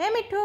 है मिठू?